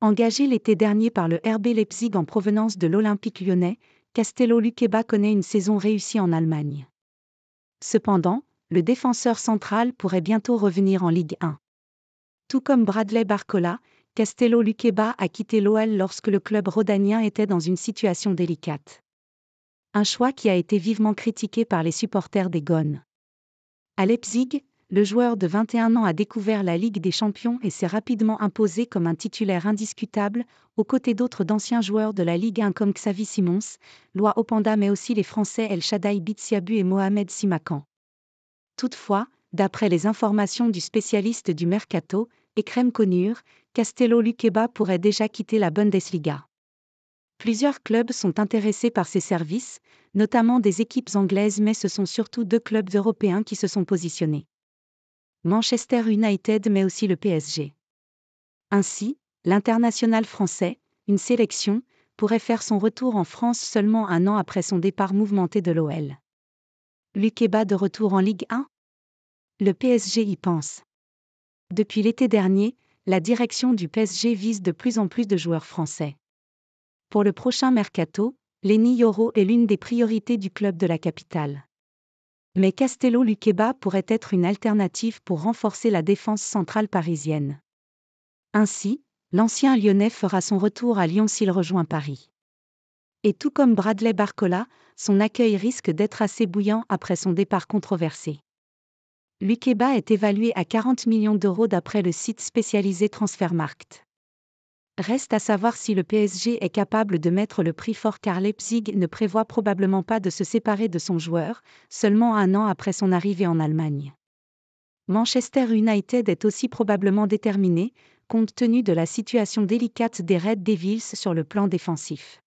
Engagé l'été dernier par le RB Leipzig en provenance de l'Olympique lyonnais, Castello Luqueba connaît une saison réussie en Allemagne. Cependant, le défenseur central pourrait bientôt revenir en Ligue 1. Tout comme Bradley Barcola, Castello Luqueba a quitté l'OL lorsque le club rhodanien était dans une situation délicate. Un choix qui a été vivement critiqué par les supporters des Gones. À Leipzig, le joueur de 21 ans a découvert la Ligue des Champions et s'est rapidement imposé comme un titulaire indiscutable, aux côtés d'autres d'anciens joueurs de la Ligue 1 comme Xavi Simons, Loi Opanda mais aussi les Français El Shaddai Bitsiabu et Mohamed Simakan. Toutefois, d'après les informations du spécialiste du mercato, Ekrem Konur, Castello Luqueba pourrait déjà quitter la Bundesliga. Plusieurs clubs sont intéressés par ses services, notamment des équipes anglaises mais ce sont surtout deux clubs européens qui se sont positionnés. Manchester United mais aussi le PSG. Ainsi, l'international français, une sélection, pourrait faire son retour en France seulement un an après son départ mouvementé de l'OL. Lukeba de retour en Ligue 1 Le PSG y pense. Depuis l'été dernier, la direction du PSG vise de plus en plus de joueurs français. Pour le prochain mercato, Lenny Yoro est l'une des priorités du club de la capitale mais Castello Luqueba pourrait être une alternative pour renforcer la défense centrale parisienne. Ainsi, l'ancien lyonnais fera son retour à Lyon s'il rejoint Paris. Et tout comme Bradley Barcola, son accueil risque d'être assez bouillant après son départ controversé. Luqueba est évalué à 40 millions d'euros d'après le site spécialisé Transfermarkt. Reste à savoir si le PSG est capable de mettre le prix fort car Leipzig ne prévoit probablement pas de se séparer de son joueur, seulement un an après son arrivée en Allemagne. Manchester United est aussi probablement déterminé, compte tenu de la situation délicate des Red Devils sur le plan défensif.